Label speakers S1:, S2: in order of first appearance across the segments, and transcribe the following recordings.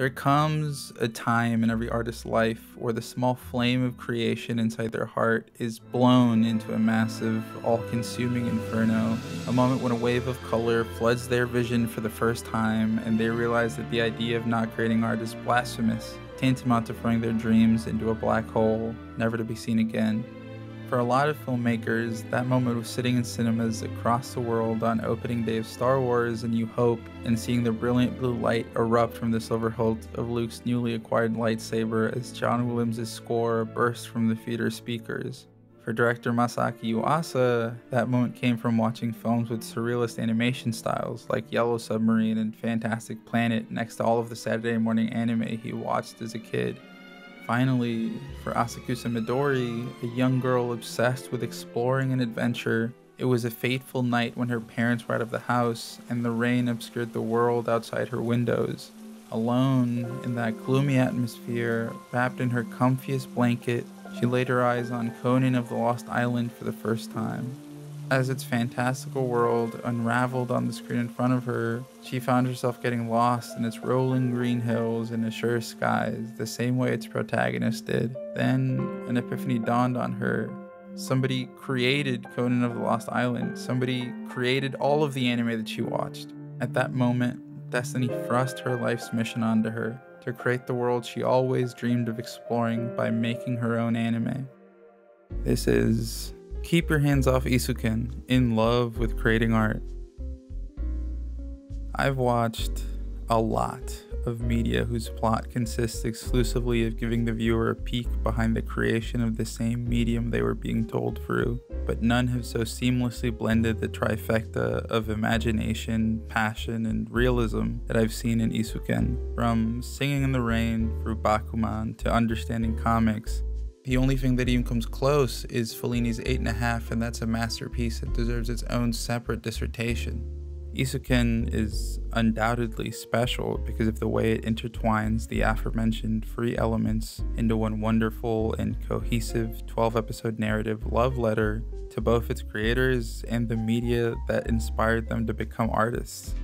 S1: There comes a time in every artist's life where the small flame of creation inside their heart is blown into a massive, all consuming inferno. A moment when a wave of color floods their vision for the first time and they realize that the idea of not creating art is blasphemous, tantamount to throwing their dreams into a black hole, never to be seen again. For a lot of filmmakers, that moment was sitting in cinemas across the world on opening day of Star Wars and New Hope and seeing the brilliant blue light erupt from the silver hilt of Luke's newly acquired lightsaber as John Williams' score burst from the theater speakers. For director Masaki Yuasa, that moment came from watching films with surrealist animation styles like Yellow Submarine and Fantastic Planet next to all of the Saturday morning anime he watched as a kid. Finally, for Asakusa Midori, a young girl obsessed with exploring and adventure, it was a fateful night when her parents were out of the house and the rain obscured the world outside her windows. Alone in that gloomy atmosphere, wrapped in her comfiest blanket, she laid her eyes on Conan of the Lost Island for the first time. As its fantastical world unraveled on the screen in front of her, she found herself getting lost in its rolling green hills and azure skies, the same way its protagonist did. Then an epiphany dawned on her. Somebody created Conan of the Lost Island. Somebody created all of the anime that she watched. At that moment, Destiny thrust her life's mission onto her to create the world she always dreamed of exploring by making her own anime. This is Keep Your Hands Off Eizouken, in love with creating art. I've watched a lot of media whose plot consists exclusively of giving the viewer a peek behind the creation of the same medium they were being told through, but none have so seamlessly blended the trifecta of imagination, passion, and realism that I've seen in Eizouken. From Singing in the Rain through Bakuman to understanding comics, the only thing that even comes close is Fellini's 8.5, and that's a masterpiece that deserves its own separate dissertation. Eizouken is undoubtedly special because of the way it intertwines the aforementioned three elements into one wonderful and cohesive 12 episode narrative love letter to both its creators and the media that inspired them to become artists.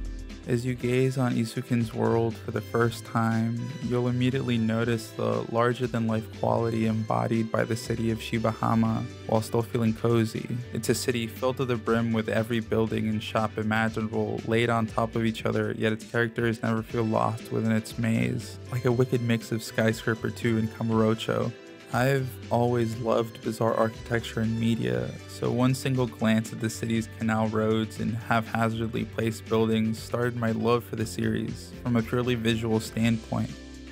S1: As you gaze on Eizouken's world for the first time, you'll immediately notice the larger than life quality embodied by the city of Shibahama while still feeling cozy. It's a city filled to the brim with every building and shop imaginable laid on top of each other, yet its characters never feel lost within its maze. Like a wicked mix of Skyscraper 2 and Kamurocho, I've always loved bizarre architecture and media, so one single glance at the city's canal roads and haphazardly placed buildings started my love for the series from a purely visual standpoint.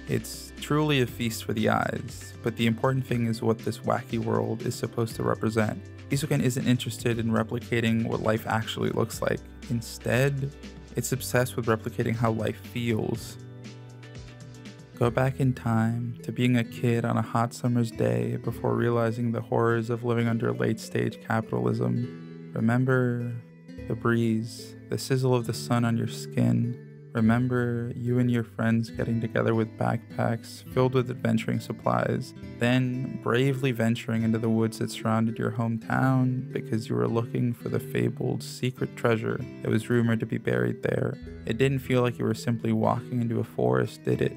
S1: It's truly a feast for the eyes, but the important thing is what this wacky world is supposed to represent. Eizouken isn't interested in replicating what life actually looks like. Instead, it's obsessed with replicating how life feels Go back in time to being a kid on a hot summer's day before realizing the horrors of living under late stage capitalism. Remember the breeze, the sizzle of the sun on your skin. Remember you and your friends getting together with backpacks filled with adventuring supplies, then bravely venturing into the woods that surrounded your hometown because you were looking for the fabled secret treasure that was rumored to be buried there. It didn't feel like you were simply walking into a forest, did it?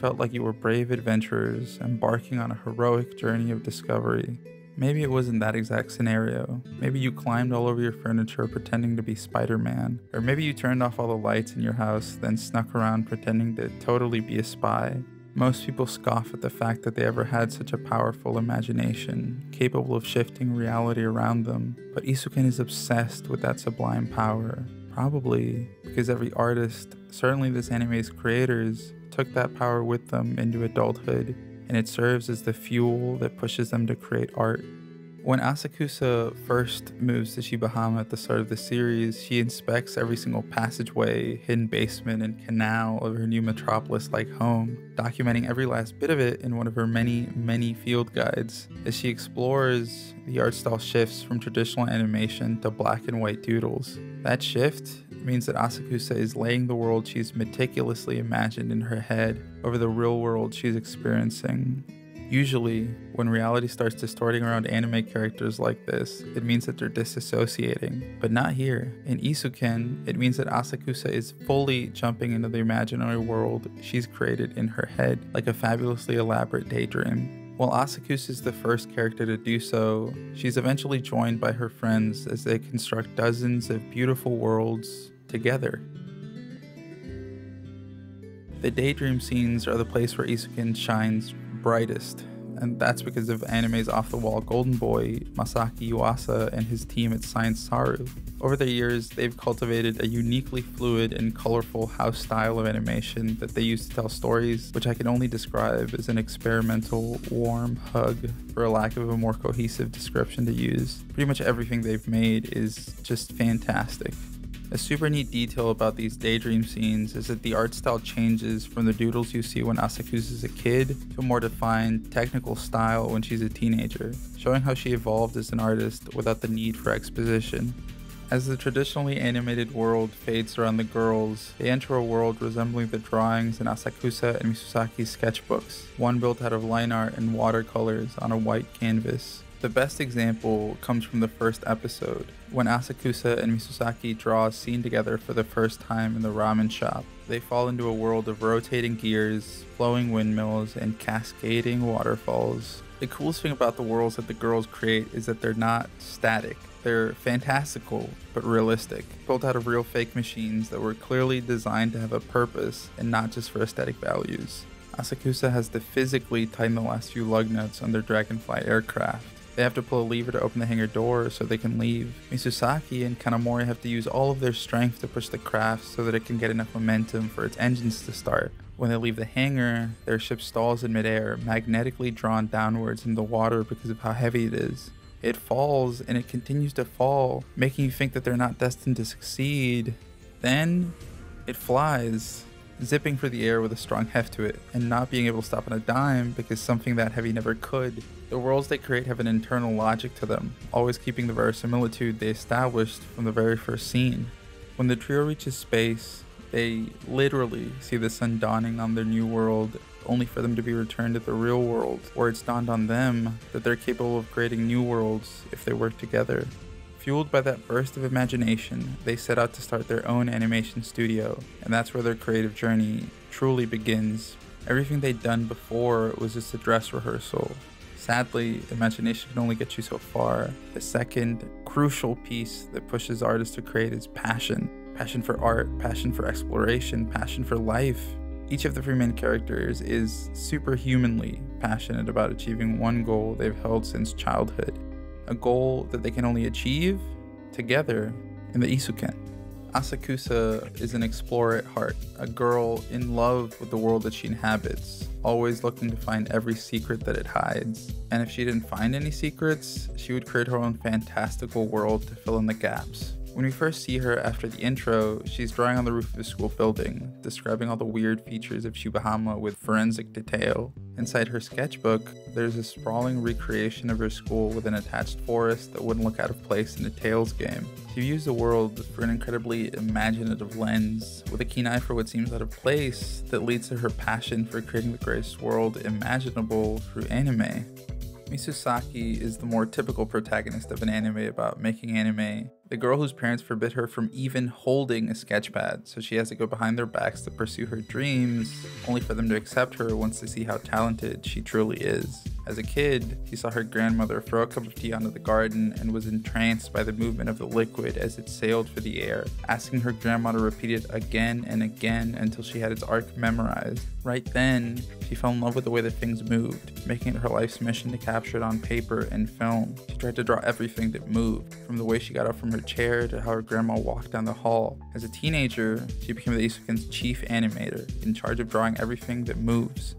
S1: Felt like you were brave adventurers embarking on a heroic journey of discovery. Maybe it wasn't that exact scenario. Maybe you climbed all over your furniture pretending to be Spider Man. Or maybe you turned off all the lights in your house, then snuck around pretending to totally be a spy. Most people scoff at the fact that they ever had such a powerful imagination, capable of shifting reality around them, but Eizouken is obsessed with that sublime power. Probably because every artist, certainly this anime's creators, took that power with them into adulthood, and it serves as the fuel that pushes them to create art. When Asakusa first moves to Shibahama at the start of the series, she inspects every single passageway, hidden basement, and canal of her new metropolis like home, documenting every last bit of it in one of her many, many field guides. As she explores, the art style shifts from traditional animation to black and white doodles. That shift means that Asakusa is laying the world she's meticulously imagined in her head over the real world she's experiencing. Usually, when reality starts distorting around anime characters like this, it means that they're disassociating. But not here. In Eizouken, it means that Asakusa is fully jumping into the imaginary world she's created in her head, like a fabulously elaborate daydream. While Asakusa is the first character to do so, she's eventually joined by her friends as they construct dozens of beautiful worlds together. The daydream scenes are the place where Eizouken shines brightest, and that's because of anime's off the wall golden boy, Masaki Yuasa, and his team at Science Saru. Over the years, they've cultivated a uniquely fluid and colorful house style of animation that they use to tell stories, which I can only describe as an experimental, warm hug, for a lack of a more cohesive description to use. Pretty much everything they've made is just fantastic. A super neat detail about these daydream scenes is that the art style changes from the doodles you see when Asakusa is a kid to a more defined, technical style when she's a teenager, showing how she evolved as an artist without the need for exposition. As the traditionally animated world fades around the girls, they enter a world resembling the drawings in Asakusa and Mizusaki's sketchbooks, one built out of line art and watercolors on a white canvas. The best example comes from the first episode, when Asakusa and Mizusaki draw a scene together for the first time in the ramen shop. They fall into a world of rotating gears, flowing windmills, and cascading waterfalls. The coolest thing about the worlds that the girls create is that they're not static. They're fantastical, but realistic, built out of real fake machines that were clearly designed to have a purpose and not just for aesthetic values. Asakusa has to physically tighten the last few lug nuts on their Dragonfly aircraft. They have to pull a lever to open the hangar door so they can leave. Mizusaki and Kanamori have to use all of their strength to push the craft so that it can get enough momentum for its engines to start. When they leave the hangar, their ship stalls in midair, magnetically drawn downwards into the water because of how heavy it is. It falls and it continues to fall, making you think that they're not destined to succeed. Then it flies, zipping for the air with a strong heft to it, and not being able to stop on a dime because something that heavy never could. The worlds they create have an internal logic to them, always keeping the verisimilitude they established from the very first scene. When the trio reaches space, they literally see the sun dawning on their new world, only for them to be returned to the real world, where it's dawned on them that they're capable of creating new worlds if they work together. Fueled by that burst of imagination, they set out to start their own animation studio, and that's where their creative journey truly begins. Everything they'd done before was just a dress rehearsal. Sadly, imagination can only get you so far. The second crucial piece that pushes artists to create is passion passion for art, passion for exploration, passion for life. Each of the three main characters is superhumanly passionate about achieving one goal they've held since childhood a goal that they can only achieve together in the Eizouken. Asakusa is an explorer at heart, a girl in love with the world that she inhabits, always looking to find every secret that it hides. And if she didn't find any secrets, she would create her own fantastical world to fill in the gaps. When we first see her after the intro, she's drawing on the roof of a school building, describing all the weird features of Shibahama with forensic detail. Inside her sketchbook, there's a sprawling recreation of her school with an attached forest that wouldn't look out of place in a Tales game. She views the world through an incredibly imaginative lens, with a keen eye for what seems out of place that leads to her passion for creating the greatest world imaginable through anime. Mizusaki is the more typical protagonist of an anime about making anime the girl whose parents forbid her from even holding a sketchpad, so she has to go behind their backs to pursue her dreams, only for them to accept her once they see how talented she truly is. As a kid, he saw her grandmother throw a cup of tea onto the garden and was entranced by the movement of the liquid as it sailed through the air, asking her grandma to repeat it again and again until she had its arc memorized. Right then, she fell in love with the way that things moved, making it her life's mission to capture it on paper and film. She tried to draw everything that moved, from the way she got up from her chair to how her grandma walked down the hall. As a teenager, she became the Eizouken's chief animator, in charge of drawing everything that moves.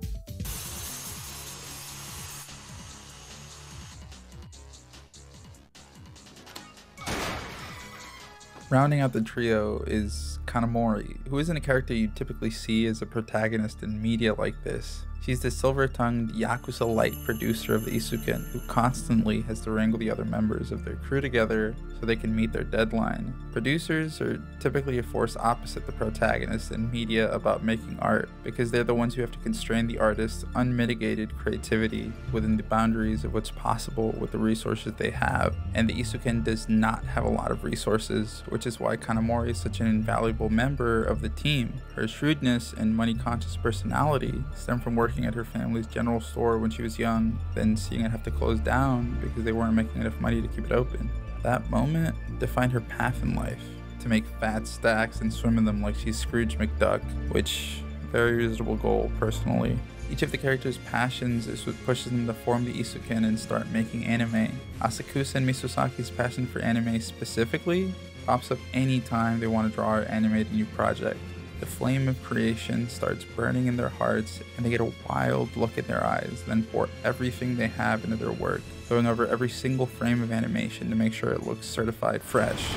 S1: Rounding out the trio is Kanamori, who isn't a character you typically see as a protagonist in media like this. She's the silver tongued Yakuza light producer of the Eizouken, who constantly has to wrangle the other members of their crew together so they can meet their deadline. Producers are typically a force opposite the protagonists in media about making art, because they're the ones who have to constrain the artist's unmitigated creativity within the boundaries of what's possible with the resources they have. And the Eizouken does not have a lot of resources, which is why Kanamori is such an invaluable member of the team. Her shrewdness and money conscious personality stem from working working at her family's general store when she was young, then seeing it have to close down because they weren't making enough money to keep it open. That moment defined her path in life to make fat stacks and swim in them like she's Scrooge McDuck, which very reasonable goal personally. Each of the characters' passions is what pushes them to form the Eizouken and start making anime. Asakusa and Mizusaki's passion for anime specifically pops up anytime they want to draw or animate a new project. The flame of creation starts burning in their hearts, and they get a wild look in their eyes, then pour everything they have into their work, going over every single frame of animation to make sure it looks certified fresh.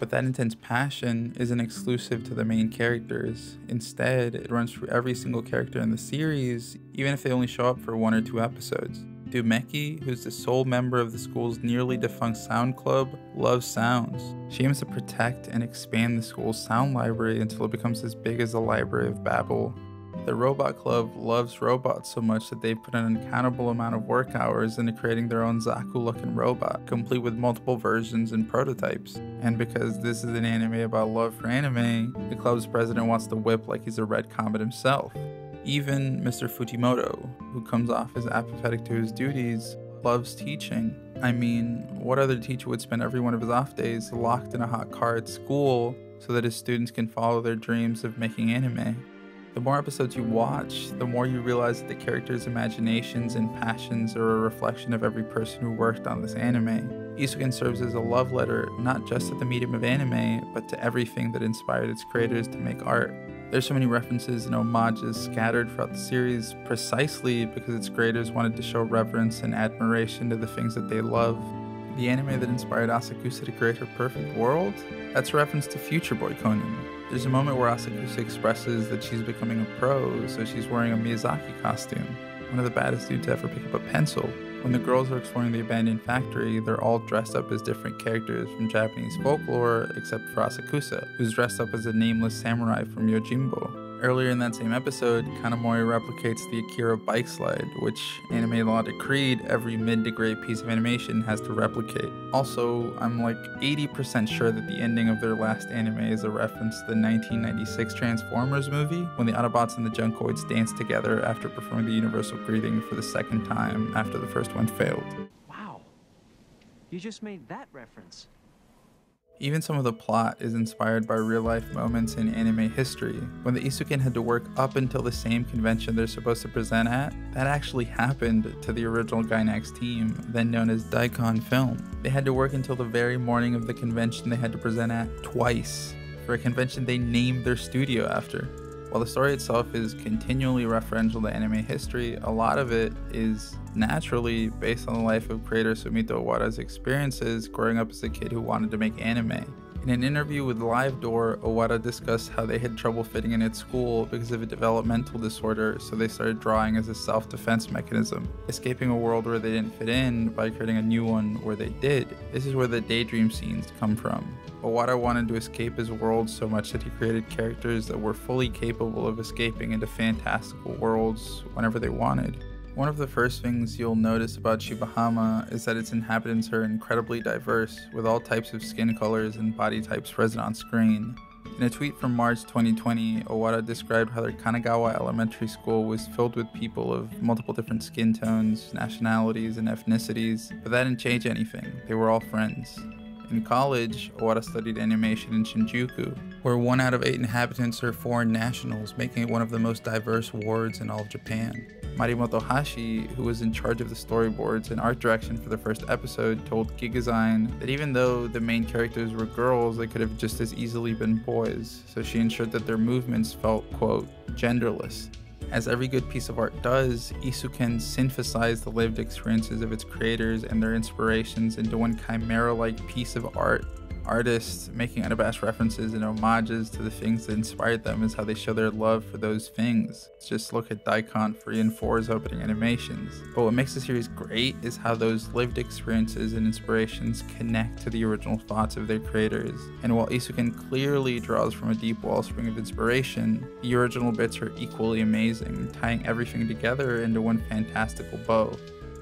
S1: But that intense passion isn't exclusive to the main characters. Instead, it runs through every single character in the series, even if they only show up for one or two episodes. Doumeki, who's the sole member of the school's nearly defunct sound club, loves sounds. She aims to protect and expand the school's sound library until it becomes as big as the Library of Babel. The Robot Club loves robots so much that they've put an uncountable amount of work hours into creating their own Zaku looking robot, complete with multiple versions and prototypes. And because this is an anime about love for anime, the club's president wants to whip like he's a red comet himself. Even Mr. Fujimoto, who comes off as apathetic to his duties, loves teaching. I mean, what other teacher would spend every one of his off days locked in a hot car at school so that his students can follow their dreams of making anime? The more episodes you watch, the more you realize that the characters' imaginations and passions are a reflection of every person who worked on this anime. Eizouken serves as a love letter not just to the medium of anime, but to everything that inspired its creators to make art. There's so many references and homages scattered throughout the series precisely because its creators wanted to show reverence and admiration to the things that they love. The anime that inspired Asakusa to create her perfect world? That's a reference to Future Boy Conan. There's a moment where Asakusa expresses that she's becoming a pro, so she's wearing a Miyazaki costume, one of the baddest dudes to ever pick up a pencil. When the girls are exploring the abandoned factory, they're all dressed up as different characters from Japanese folklore, except for Asakusa, who's dressed up as a nameless samurai from Yojimbo. Earlier in that same episode, Kanamori replicates the Akira bike slide, which anime law decreed every mid to piece of animation has to replicate. Also, I'm like 80% sure that the ending of their last anime is a reference to the 1996 Transformers movie, when the Autobots and the Junkions dance together after performing the universal greeting for the second time after the first one failed.
S2: Wow. You just made that reference.
S1: Even some of the plot is inspired by real life moments in anime history. When the Eizouken had to work up until the same convention they're supposed to present at, that actually happened to the original Gainax team, then known as Daicon Film. They had to work until the very morning of the convention they had to present at twice for a convention they named their studio after. While the story itself is continually referential to anime history, a lot of it is naturally based on the life of creator Sumito Ōwara's experiences growing up as a kid who wanted to make anime. In an interview with Live Door, Ōwara discussed how they had trouble fitting in at school because of a developmental disorder, so they started drawing as a self defense mechanism, escaping a world where they didn't fit in by creating a new one where they did. This is where the daydream scenes come from. Ōwara wanted to escape his world so much that he created characters that were fully capable of escaping into fantastical worlds whenever they wanted. One of the first things you'll notice about Shibahama is that its inhabitants are incredibly diverse, with all types of skin colors and body types present on screen. In a tweet from March 2020, Ōwara described how their Kanagawa elementary school was filled with people of multiple different skin tones, nationalities, and ethnicities, but that didn't change anything. They were all friends. In college, Ōwara studied animation in Shinjuku, where one out of eight inhabitants are foreign nationals, making it one of the most diverse wards in all of Japan. Mari Motohashi, who was in charge of the storyboards and art direction for the first episode, told Gigazine that even though the main characters were girls, they could have just as easily been boys, so she ensured that their movements felt, quote, genderless. As every good piece of art does, Eizouken synthesized the lived experiences of its creators and their inspirations into one chimera like piece of art artists making unabashed references and homages to the things that inspired them is how they show their love for those things. Just look at Daicon 3 and 4's opening animations. But what makes the series great is how those lived experiences and inspirations connect to the original thoughts of their creators. And while Eizouken clearly draws from a deep wellspring of inspiration, the original bits are equally amazing, tying everything together into one fantastical bow.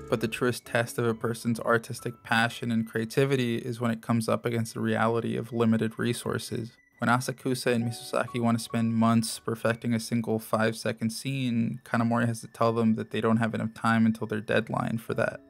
S1: But the truest test of a person's artistic passion and creativity is when it comes up against the reality of limited resources. When Asakusa and Mizusaki want to spend months perfecting a single 5 second scene, Kanamori has to tell them that they don't have enough time until their deadline for that.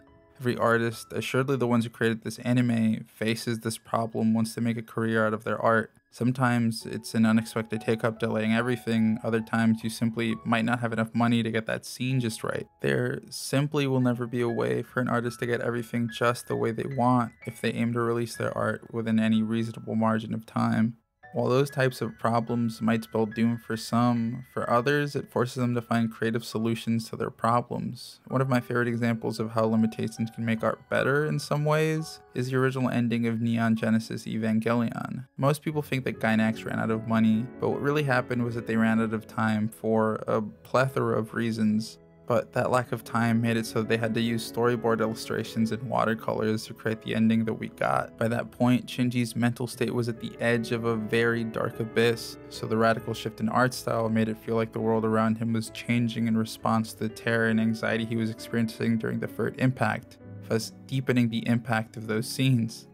S1: Every artist, assuredly the ones who created this anime, faces this problem once they make a career out of their art. Sometimes it's an unexpected hiccup delaying everything, other times you simply might not have enough money to get that scene just right. There simply will never be a way for an artist to get everything just the way they want if they aim to release their art within any reasonable margin of time. While those types of problems might spell doom for some, for others it forces them to find creative solutions to their problems. One of my favorite examples of how limitations can make art better in some ways is the original ending of Neon Genesis Evangelion. Most people think that Gainax ran out of money, but what really happened was that they ran out of time for a plethora of reasons but that lack of time made it so they had to use storyboard illustrations and watercolors to create the ending that we got. By that point, Shinji's mental state was at the edge of a very dark abyss, so the radical shift in art style made it feel like the world around him was changing in response to the terror and anxiety he was experiencing during the third impact, thus deepening the impact of those scenes.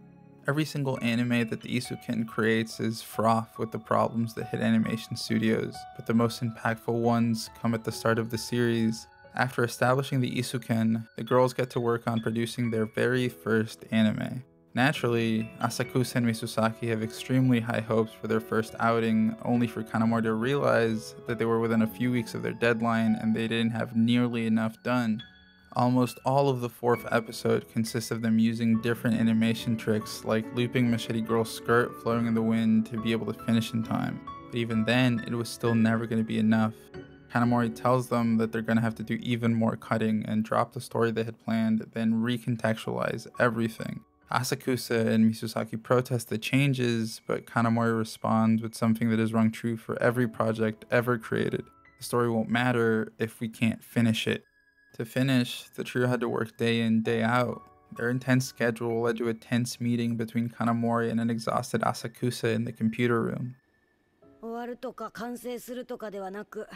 S1: Every single anime that the Eizouken creates is fraught with the problems that hit animation studios, but the most impactful ones come at the start of the series after establishing the Eizouken, the girls get to work on producing their very first anime. Naturally, Asakusa and Mizusaki have extremely high hopes for their first outing, only for Kanamori to realize that they were within a few weeks of their deadline and they didn't have nearly enough done. Almost all of the fourth episode consists of them using different animation tricks like looping Machete Girl's skirt flowing in the wind to be able to finish in time. But even then, it was still never going to be enough. Kanamori tells them that they're going to have to do even more cutting and drop the story they had planned, then recontextualize everything. Asakusa and Mizusaki protest the changes, but Kanamori responds with something that is rung true for every project ever created. The story won't matter if we can't finish it. To finish, the trio had to work day in, day out. Their intense schedule led to a tense meeting between Kanamori and an exhausted Asakusa in the computer room. 終わるとか完成するとかではなく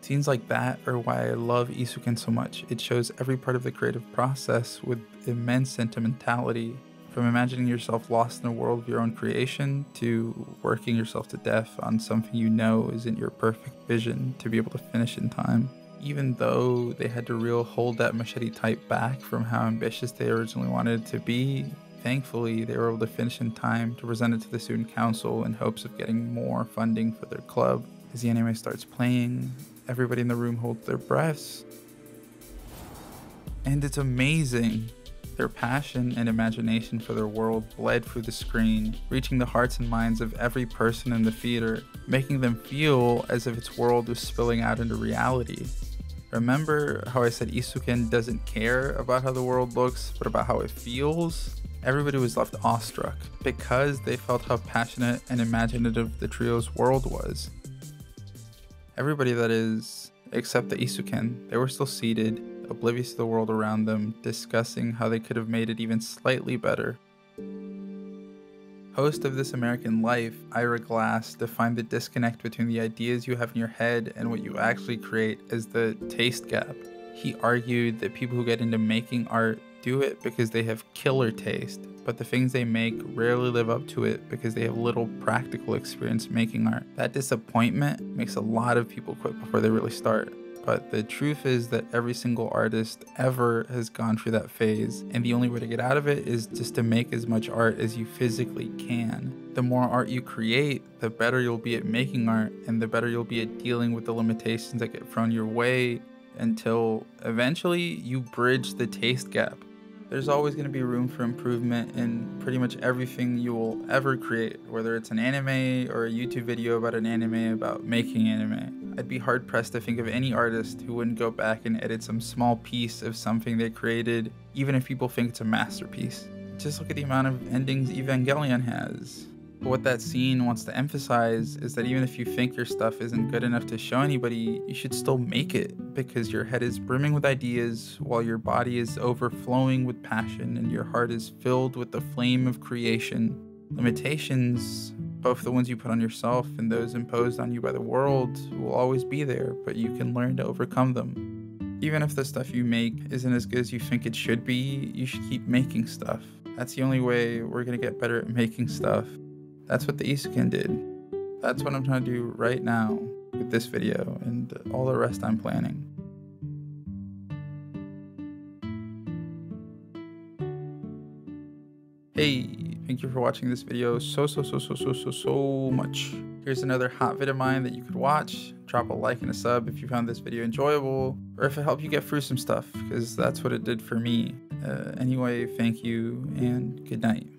S1: Scenes like that are why I love Eizouken so much. It shows every part of the creative process with immense sentimentality, from imagining yourself lost in a world of your own creation to working yourself to death on something you know isn't your perfect vision to be able to finish in time. Even though they had to real hold that machete type back from how ambitious they originally wanted to be, Thankfully, they were able to finish in time to present it to the student council in hopes of getting more funding for their club. As the anime starts playing, everybody in the room holds their breaths. And it's amazing. Their passion and imagination for their world bled through the screen, reaching the hearts and minds of every person in the theater, making them feel as if its world was spilling out into reality. Remember how I said Eizouken doesn't care about how the world looks, but about how it feels? Everybody was left awestruck because they felt how passionate and imaginative the trio's world was. Everybody, that is, except the Eizouken, they were still seated, oblivious to the world around them, discussing how they could have made it even slightly better. Host of This American Life, Ira Glass, defined the disconnect between the ideas you have in your head and what you actually create as the taste gap. He argued that people who get into making art do it because they have killer taste, but the things they make rarely live up to it because they have little practical experience making art. That disappointment makes a lot of people quit before they really start. But the truth is that every single artist ever has gone through that phase, and the only way to get out of it is just to make as much art as you physically can. The more art you create, the better you'll be at making art, and the better you'll be at dealing with the limitations that get thrown your way until eventually you bridge the taste gap There's always going to be room for improvement in pretty much everything you will ever create, whether it's an anime or a YouTube video about an anime about making anime. I'd be hard pressed to think of any artist who wouldn't go back and edit some small piece of something they created, even if people think it's a masterpiece. Just look at the amount of endings Evangelion has. But what that scene wants to emphasize is that even if you think your stuff isn't good enough to show anybody, you should still make it because your head is brimming with ideas while your body is overflowing with passion and your heart is filled with the flame of creation. Limitations, both the ones you put on yourself and those imposed on you by the world, will always be there, but you can learn to overcome them. Even if the stuff you make isn't as good as you think it should be, you should keep making stuff. That's the only way we're gonna get better at making stuff. That's what the Eizouken did. That's what I'm trying to do right now with this video and all the rest I'm planning. Hey, thank you for watching this video so, so, so, so, so, so, so much. Here's another hot vid of mine that you could watch. Drop a like and a sub if you found this video enjoyable, or if it helped you get through some stuff, because that's what it did for me. Uh, anyway, thank you and good night.